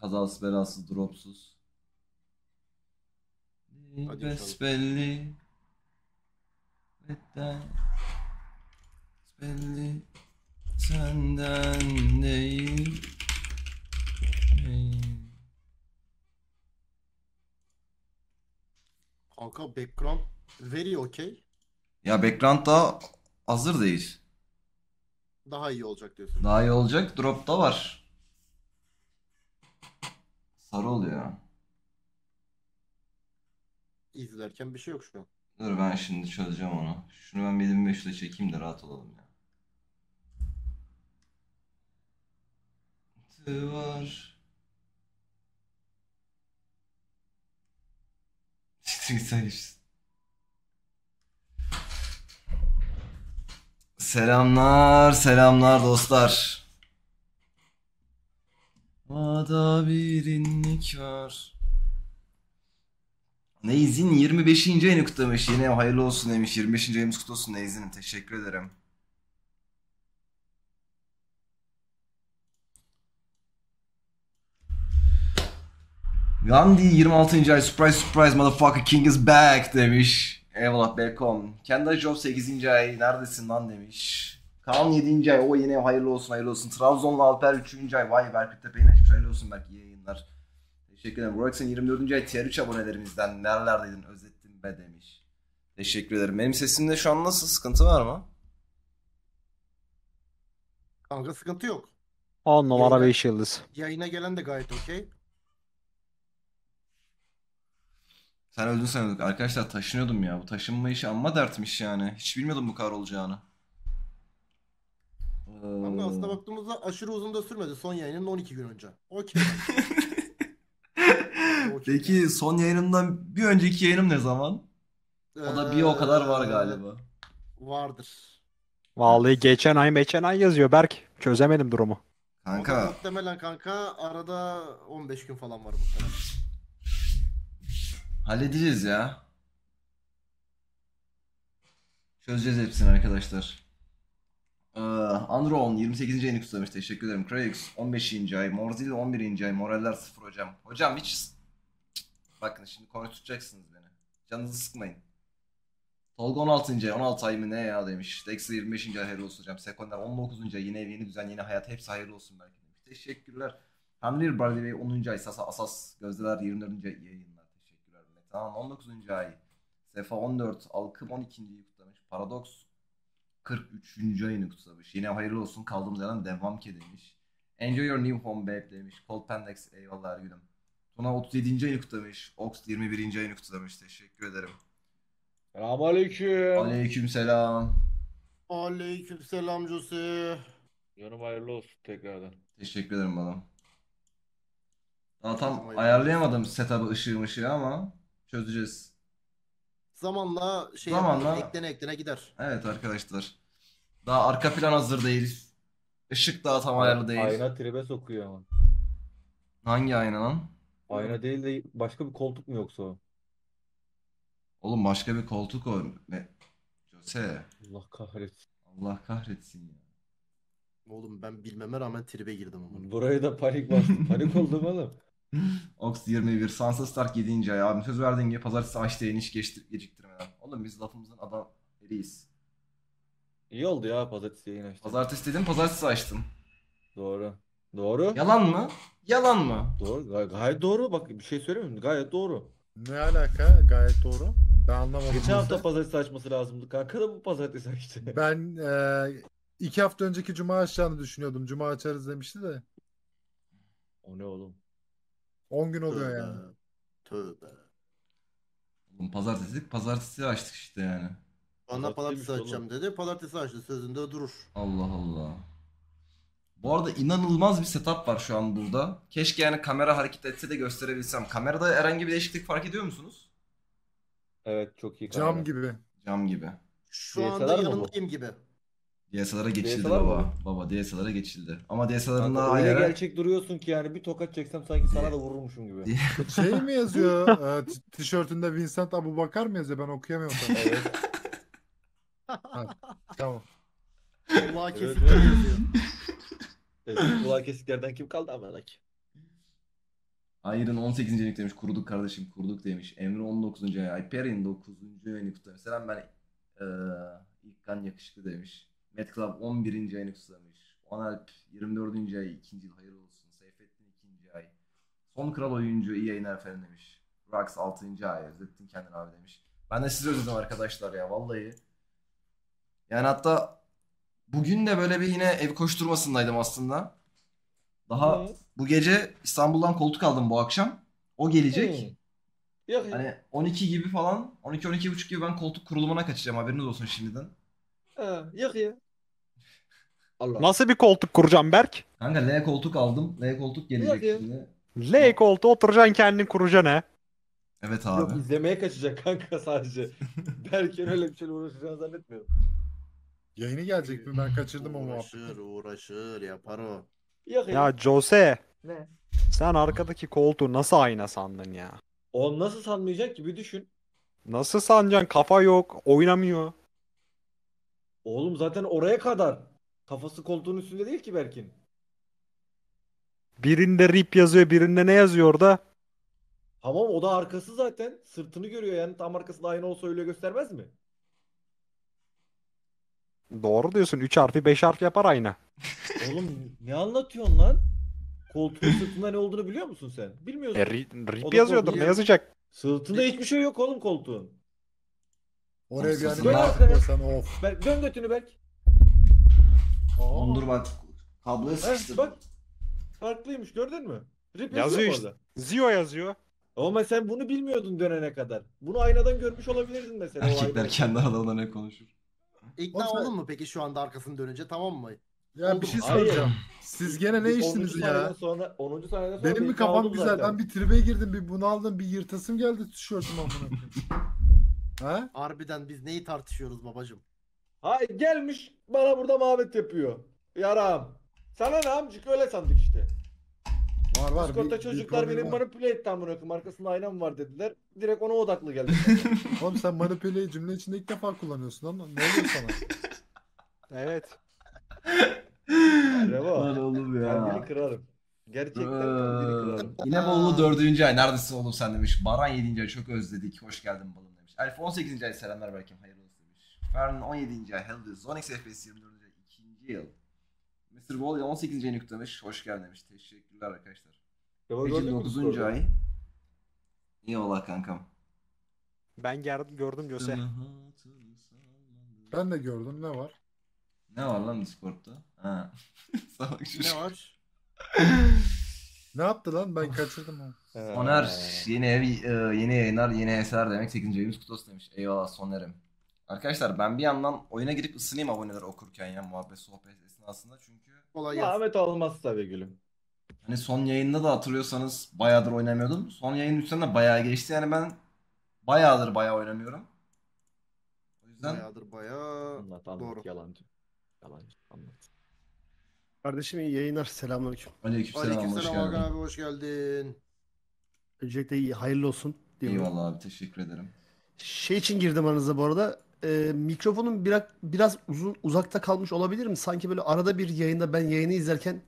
Kazasız belasız dropsuz. Hadi Besbelli. Benden. Besbelli. Senden değil. değil. Kanka background very okay. Ya background da hazır değil. Daha iyi olacak diyorsun. Daha iyi olacak. Drop da var. Sarı oluyor. İzlerken bir şey yok şu an. Dur ben şimdi çözeceğim onu. Şunu ben bir 25 ile çekeyim de rahat olalım ya. Tı var. Siktir git sen. Selamlar, selamlar dostlar. Ada bir inlik var. Neyzin 25. ayını kutlamış. Yine hayırlı olsun demiş. 25. ayımız kutlu olsun Neyzin'im. Teşekkür ederim. Gandhi 26. ay surprise surprise motherfucker king is back demiş. Eyvallah Belkom. Kendall Job 8. ay neredesin lan demiş. Kaan 7. ay o yine hayırlı olsun hayırlı olsun. Trabzonlu Alper 3. ay vay Berkut Tepe'nin açmış hayırlı olsun belki yayınlar. Teşekkür ederim. Roxen 24. ay tier 3 abonelerimizden nerelerdeydin özlettin be demiş. Teşekkür ederim. Benim sesimde şu an nasıl sıkıntı var mı? Kanka sıkıntı yok. 10 numara Yayına- 5 yıldız. Yayına gelen de gayet okey. Sen öldün sanıyorduk. Arkadaşlar taşınıyordum ya. Bu taşınma işi amma dertmiş yani. Hiç bilmiyordum bu kadar olacağını. Ama aslında Ee, baktığımızda aşırı uzun da sürmedi. Son yayının 12 gün önce. Okey. Peki son yayınımdan bir önceki yayınım ne zaman? O da bir o kadar var Ee, galiba. Vardır. Vallahi geçen ay geçen ay yazıyor Berk. Çözemedim durumu. Kanka muhtemelen kanka arada 15 gün falan var muhtemelen. halledeceğiz ya. Çözeceğiz hepsini arkadaşlar. Ee, Andron 28. ayını kutlamış. Teşekkür ederim. Krax 15. ay. Morzil 11. ay. Moraller 0 hocam. Hocam hiç... Bakın şimdi konu tutacaksınız beni. Canınızı sıkmayın. Tolga 16. ay. 16 ay mı ne ya demiş. Dexter 25. ay hayırlı olsun hocam. Sekonder 19. ay. Yine yeni düzen, yeni hayat. Hepsi hayırlı olsun belki demiş. Teşekkürler. Hamlir Barley Bey 10. ay. Sasa Asas. Gözdeler 24. ay. Yayınlar. Teşekkürler. Metehan 19. ay. Sefa 14. Alkım 12. ayı kutlamış. Paradox 43. ayını kutlamış. Yine hayırlı olsun. Kaldığımız yerden devam ki demiş. Enjoy your new home babe demiş. Cold Pendex eyvallah her günüm. Tuna 37. ayını kutlamış. Ox 21. ayını kutlamış. Teşekkür ederim. Selamünaleyküm. Aleyküm selam. Aleykümselam Jose. Canım hayırlı olsun tekrardan. Teşekkür ederim bana. Daha tam Hayırlı ayarlayamadım setup'ı ışığı ışığı ama çözeceğiz. Zamanla şey Zamanla- eklene eklene gider. Evet arkadaşlar. Daha arka plan hazır değil. Işık daha tam ayarlı değil. Ayna tribe sokuyor ama. Hangi ayna lan? Ayna değil de başka bir koltuk mu yoksa o? Oğlum başka bir koltuk o. Ne? Jose. Allah kahretsin. Allah kahretsin ya. Oğlum ben bilmeme rağmen tribe girdim ama. Buraya da panik bastım. Panik oldum oğlum. Ox 21. Sansa Stark 7. ay. Abi söz verdiğin gibi pazartesi açtı yayını hiç geçtir geciktirmeden. Oğlum biz lafımızın adam eriyiz. İyi oldu ya pazartesi yayın açtım. Pazartesi dedim pazartesi açtım. Doğru. Doğru. Yalan mı? Yalan mı? Doğru. Gay- gayet doğru. Bak bir şey söylemiyorum. Gayet doğru. Ne alaka? Gayet doğru. Ben anlamadım. Geçen hafta pazartesi açması lazımdı. Kanka da bu pazartesi açtı. Ben e, iki hafta önceki cuma açacağını düşünüyordum. Cuma açarız demişti de. O ne oğlum? 10 gün oluyor Tövbe. yani. Tövbe. Oğlum pazartesi dedik pazartesi açtık işte yani. Bana Pazartesiymiş pazartesi açacağım dedi. Pazartesi açtı. Sözünde durur. Allah Allah. Bu arada inanılmaz bir setup var şu an burada. Keşke yani kamera hareket etse de gösterebilsem. Kamerada herhangi bir değişiklik fark ediyor musunuz? Evet çok iyi Cam kamera. gibi. Cam gibi. Şu DSLR anda mı bu? yanındayım gibi. DSLR'a geçildi DSLR mı baba. Baba DSLR'a geçildi. Ama DSLR'ın Kanka da öyle ayarı... gerçek duruyorsun ki yani bir tokat çeksem sanki sana da vururmuşum gibi. Şey mi yazıyor? e, t- tişörtünde Vincent Abubakar mı yazıyor? Ben okuyamıyorum. tam. Evet. Tamam. Kulağa Evet, kesikler evet. yazıyor. Eski kulağı kesiklerden kim kaldı amına ki? Iron 18. aylık demiş. Kuruduk kardeşim. Kurduk demiş. Emre 19. ay. Hyperion 9. ayını kutlamış. Selam ben eee İlkan yakışıklı demiş. Met Club 11. ayını kutlamış. Onalp 24. ay 2. yıl hayırlı olsun. Seyfettin 2. ay. Son kral oyuncu iyi yayınlar efendim demiş. Rax 6. ay. Özlettin kendini abi demiş. Ben de sizi özledim arkadaşlar ya vallahi. Yani hatta bugün de böyle bir yine ev koşturmasındaydım aslında. Daha Hı. bu gece İstanbul'dan koltuk aldım bu akşam. O gelecek. Hı. Yok ya. Hani 12 gibi falan 12-12.30 gibi ben koltuk kurulumuna kaçacağım haberiniz olsun şimdiden. Ha, yok ya. Allah. Nasıl bir koltuk kuracağım Berk? Kanka L koltuk aldım. L koltuk gelecek Yok ya. şimdi. L koltuğu oturacaksın kendin kuracaksın he. Evet Yok abi. izlemeye kaçacak kanka sadece. Berk'in öyle bir şeyle uğraşacağını zannetmiyorum. Yayını gelecek mi? Ben kaçırdım o muhabbeti. Uğraşır uğraşır yapar o. Yok ya. Ya Jose Ne? sen arkadaki koltuğu nasıl ayna sandın ya? O nasıl sanmayacak ki bir düşün. Nasıl sanacaksın? Kafa yok, oynamıyor. Oğlum zaten oraya kadar. Kafası koltuğun üstünde değil ki Berk'in. Birinde rip yazıyor, birinde ne yazıyor orada? Tamam o da arkası zaten. Sırtını görüyor yani. Tam arkasında aynı olsa öyle göstermez mi? Doğru diyorsun. 3 harfi 5 harf yapar ayna. Oğlum ne anlatıyorsun lan? Koltuğun sırtında ne olduğunu biliyor musun sen? Bilmiyorsun. E, ri- rip O da yazıyordur. Ne yazacak? Sırtında hiçbir şey yok oğlum koltuğun. Oraya bir Dön animasyon koysan of. Berk dön götünü Berk. Aa, Ondur bak kabloya Heh, sıkıştırdım. bak. Farklıymış gördün mü? Rip Yazıyor yazıyor işte. orada. Zio yazıyor. Ama sen bunu bilmiyordun dönene kadar. Bunu aynadan görmüş olabilirdin mesela. o Erkekler aynayı. kendi aralarında ne konuşur? İkna Oğlum sen- oldun mu peki şu anda arkasını dönünce tamam mı? Ya Oldu bir şey mu? Hayır. soracağım. Siz gene ne içtiniz 10. sahneden ya? Sonra, 10. sahneden sonra Benim ben mi ikna kafam oldum güzel? zaten. Ben bir tribe girdim, bir bunaldım, bir yırtasım geldi tişörtüm amına koyayım. Ha? Harbiden biz neyi tartışıyoruz babacım? Hay gelmiş bana burada muhabbet yapıyor. Yaram. Sana ne amcık öyle sandık işte. Var var. Discord'da bir- bir çocuklar problem beni var. manipüle etti amına koyayım. Arkasında aynam var dediler. Direkt ona odaklı geldim. Oğlum sen manipüleyi cümle içinde ilk defa kullanıyorsun ama ne oluyor sana? Evet. Revo. Lan oğlum ya. kırarım. Gerçekten kalbini kırarım. Yine Bolu 4. ay. Neredesin oğlum sen demiş. Baran 7. ay çok özledik. Hoş geldin balım demiş. Elf 18. ay selamlar Berkim. Hayırlı olsun demiş. Fern 17. ay. Heldi. Zonix FPS 24. ay. 2. yıl. Mr. Ball 18. ayını kutlamış. Hoş geldin demiş. Teşekkürler arkadaşlar. Mü 9. Discord'u? ay. İyi ola kankam. Ben gördüm, gördüm Jose. Ben de gördüm ne var? Ne var lan Discord'da? Ha. Salak. Ne var? Ne yaptı lan? Ben kaçırdım onu. He. Soner yeni ev, e, yeni yayınlar, yeni eser demek 8. ayımız kutlu olsun demiş. Eyvallah Soner'im. Arkadaşlar ben bir yandan oyuna girip ısınayım aboneler okurken ya muhabbet sohbet esnasında çünkü Kolay gelsin. Ahmet olmaz tabii gülüm. hani son yayında da hatırlıyorsanız bayağıdır oynamıyordum. Son yayın üstünden de bayağı geçti yani ben bayağıdır bayağı oynamıyorum. O yüzden Bayağıdır bayağı. Anlat anlat Doğru. yalancı. Yalancı anlat. Kardeşim iyi yayınlar. Selamünaleyküm. aleykümselam hoş Aleykümselam Hakan geldin. abi hoş geldin. Öncelikle iyi, hayırlı olsun diyorum. Eyvallah abi teşekkür ederim. Şey için girdim aranıza bu arada. Ee, mikrofonum biraz biraz uzun uzakta kalmış olabilir mi? Sanki böyle arada bir yayında ben yayını izlerken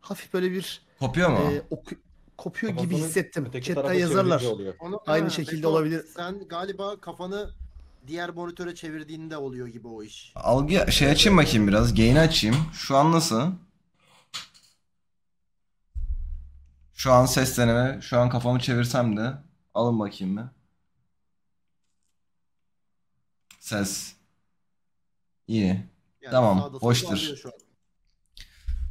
hafif böyle bir Kopuyor mu? e, oku- kopuyor gibi hissettim. Öteki Chatten yazarlar. oluyor. Onu, Aynı Ha, şekilde Beto, olabilir. Sen galiba kafanı diğer monitöre çevirdiğinde oluyor gibi o iş. Algı şey açayım bakayım biraz. Gain'i açayım. Şu an nasıl? Şu an ses deneme. Şu an kafamı çevirsem de. Alın bakayım bir. Ses. İyi. Yani Tamam, hoştur.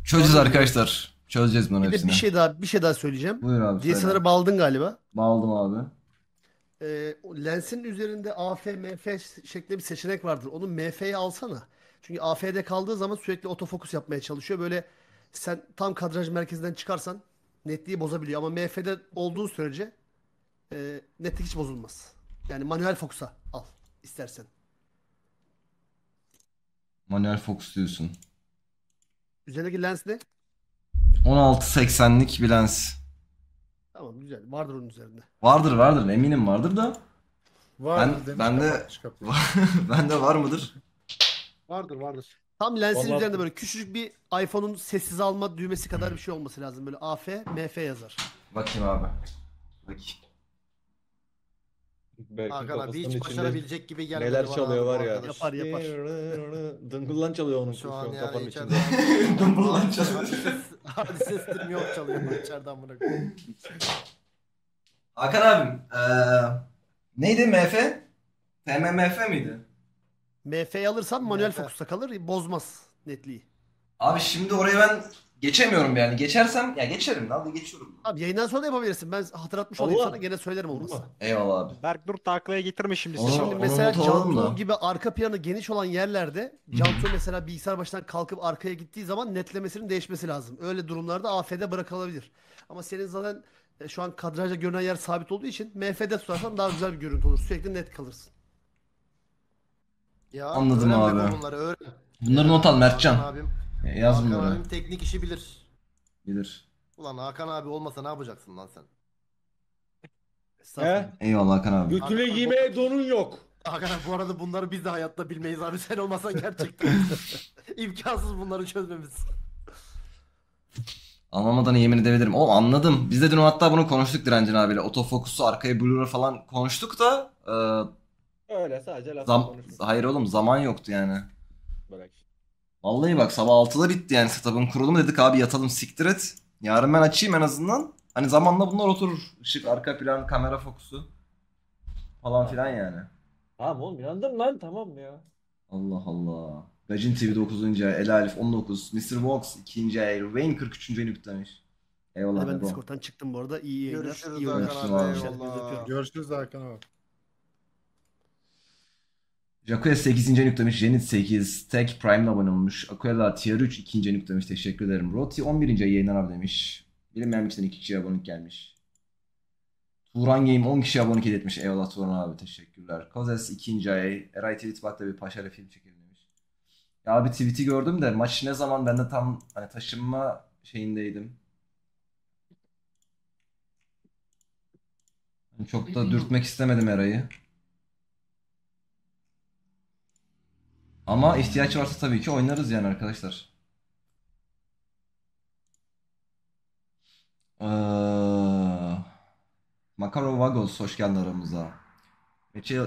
Çözeceğiz arkadaşlar. Çözeceğiz bunun Bir hepsini. bir şey daha bir şey daha söyleyeceğim. Buyur abi. DSLR'ı bağladın galiba. Bağladım abi. O lensin üzerinde AF, MF şeklinde bir seçenek vardır. Onu MF'ye alsana. Çünkü AF'de kaldığı zaman sürekli otofokus yapmaya çalışıyor. Böyle sen tam kadraj merkezinden çıkarsan netliği bozabiliyor. Ama MF'de olduğu sürece e, netlik hiç bozulmaz. Yani manuel fokus'a al istersen. Manuel focus diyorsun. Üzerindeki lens ne? 1680'lik bir lens. Tamam güzel. Vardır onun üzerinde. Vardır vardır eminim vardır da. Var Ben- ben de- kapıyı. Bende var mıdır? Vardır vardır. Tam lensin Vallahi- üzerinde böyle küçücük bir iPhone'un sessiz alma düğmesi kadar bir şey olması lazım. Böyle AF, MF yazar. Bakayım abi. Bakayım. Belki Hakan abi hiç başarabilecek gibi gelmedi Neler bana çalıyor abi bu var ya. arkadaş. Yapar, yapar. Dıngıllan çalıyor onun Şu an kafanın yani içinde. içeride. Dımbıllan Hadi çalıyor. ses- Hadi ses stream yok çalıyor bu içeride amına koyayım. Hakan abim. eee neydi MF? TMMF miydi? MF'yi alırsan manuel MF. fokusta kalır, bozmaz netliği. Abi şimdi oraya ben geçemiyorum yani. Geçersem ya geçerim. Hadi geçiyorum. Abi yayından sonra da yapabilirsin. Ben hatırlatmış olayım Allah. sana gene söylerim. Vurma. Eyvallah abi. Berk dur taklaya getirme şimdi. Onu- seni. Şimdi onu mesela not alalım Cantu da. gibi arka planı geniş olan yerlerde Cantu mesela bilgisayar başından kalkıp arkaya gittiği zaman netlemesinin değişmesi lazım. Öyle durumlarda AF'de bırakılabilir. Ama senin zaten e, şu an kadrajda görünen yer sabit olduğu için MF'de tutarsan daha güzel bir görüntü olur. Sürekli net kalırsın. Ya, Anladım abi. bu Bunları öğren. Bunları not al Mertcan. abim. Ya Yaz Hakan bunları. abim teknik işi bilir. Bilir. Ulan Hakan abi olmasa ne yapacaksın lan sen? Estağfurullah. He? Eyvallah Hakan abi. Götüne Hakan- giymeye donun yok. Hakan abi bu arada bunları biz de hayatta bilmeyiz abi. Sen olmasan gerçekten imkansız bunları çözmemiz. Anlamadan yemin edebilirim. O anladım. Biz de dün hatta bunu konuştuk Direncin abiyle. Otofokusu, arkaya blur'u falan konuştuk da e, Öyle sadece laf zam konuşma. hayır oğlum zaman yoktu yani. Bırak. Vallahi bak sabah 6'da bitti yani setup'ın kurulumu dedik abi yatalım siktir et. Yarın ben açayım en azından. Hani zamanla bunlar oturur. Işık, arka plan, kamera fokusu falan filan yani. Tamam oğlum inandım lan tamam ya. Allah Allah. Gajin TV 9. ay, El Alif 19, Mr. Vox 2. ay, Wayne 43. ayını kutlamış. Eyvallah Ben. Discord'dan çıktım bu arada. İyi yayınlar. Görüşürüz iyi Hakan Görüşürüz abi. Görüşürüz Hakan abi. Jakuya 8. ayını kutlamış. Zenit 8. Tek Prime'la abone olmuş. Aquella Tier 3 2. ayını kutlamış. Teşekkür ederim. Roti 11. ay yayınlar abi demiş. Bilinmeyen kişiden 2 kişiye abonelik gelmiş. Turan Game 10 kişi abonelik etmiş. Eyvallah Turan abi teşekkürler. Kozes 2. ay. Eray Tweet bak da bir paşayla film çekelim demiş. Ya abi tweet'i gördüm de maç ne zaman ben de tam hani taşınma şeyindeydim. Çok da dürtmek istemedim Eray'ı. Ama ihtiyaç varsa tabii ki oynarız yani arkadaşlar. Ee, Makarov Vagos hoş geldin aramıza.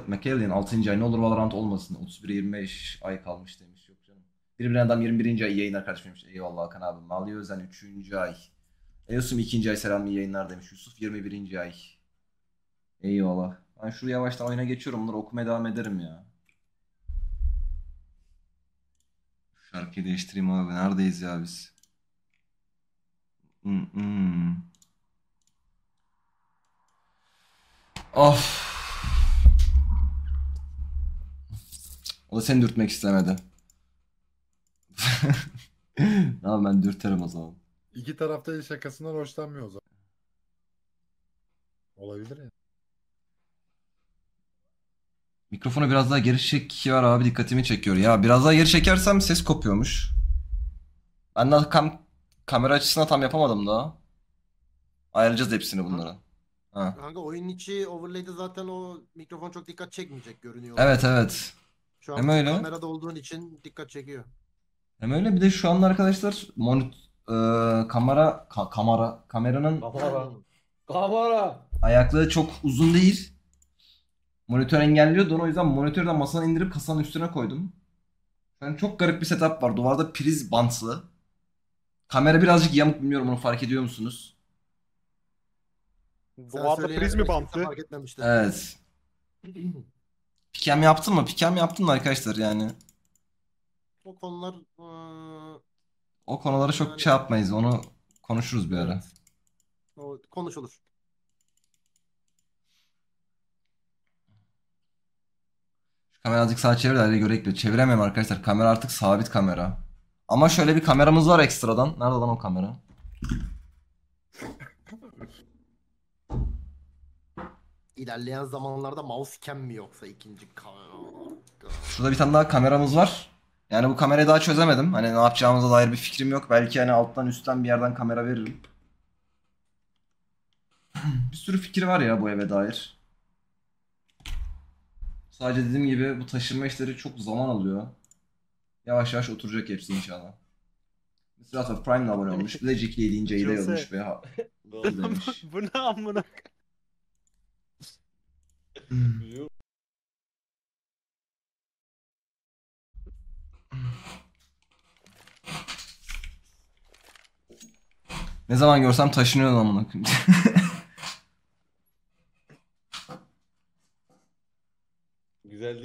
McKellen 6. ay ne olur Valorant olmasın. 31'e 25 ay kalmış demiş. Yok canım. Birbirine adam 21. ay yayınlar kardeşim. Eyvallah Hakan abi. Mali Özen 3. ay. Eosum 2. ay selam iyi yayınlar demiş. Yusuf 21. ay. Eyvallah. Ben şuraya yavaştan oyuna geçiyorum. Bunları okumaya devam ederim ya. Şarkıyı değiştireyim abi. Neredeyiz ya biz? Hmm. Of. O da seni dürtmek istemedi. Tamam ben dürterim o zaman. İki tarafta şakasından hoşlanmıyor o zaman. Olabilir ya. Mikrofonu biraz daha geri çekiyor abi dikkatimi çekiyor. Ya biraz daha geri çekersem ses kopuyormuş. Ben de kam kamera açısına tam yapamadım daha. Ayarlayacağız hepsini bunların. Ha. Kanka oyun içi overlay'de zaten o mikrofon çok dikkat çekmeyecek görünüyor. Evet evet. Şu an hem öyle. kamerada olduğun için dikkat çekiyor. Hem öyle bir de şu anda arkadaşlar monit e, kamera ka- kamera kameranın Kamera. Kamera. ayaklığı çok uzun değil. Monitör engelliyordu onu o yüzden monitörden masadan indirip kasanın üstüne koydum. Yani çok garip bir setup var. Duvarda priz bantlı. Kamera birazcık yamuk bilmiyorum onu fark ediyor musunuz? Duvarda priz mi kimse bantı? Fark etmemişti. Evet. Pikem yaptın mı? Pikem yaptım da arkadaşlar yani. O konular eee, O konuları çok şey yapmayız. Onu konuşuruz bir ara. Evet. o konuşulur. Kamera azıcık sağa çevir de öyle göre ekliyor. Çeviremiyorum arkadaşlar. Kamera artık sabit kamera. Ama şöyle bir kameramız var ekstradan. Nerede lan o kamera? İlerleyen zamanlarda mouse cam mi yoksa ikinci kamera? Şurada bir tane daha kameramız var. Yani bu kamerayı daha çözemedim. Hani ne yapacağımıza dair bir fikrim yok. Belki hani alttan üstten bir yerden kamera veririm. bir sürü fikir var ya bu eve dair. Sadece dediğim gibi bu taşınma işleri çok zaman alıyor. Yavaş yavaş oturacak hepsi inşallah. Mr. Prime'la abone olmuş. Legik 7. ayı da yazmış ve ha. demiş. Bu ne amına? Ne zaman görsem taşınıyorum amına koyayım. Güzeldi.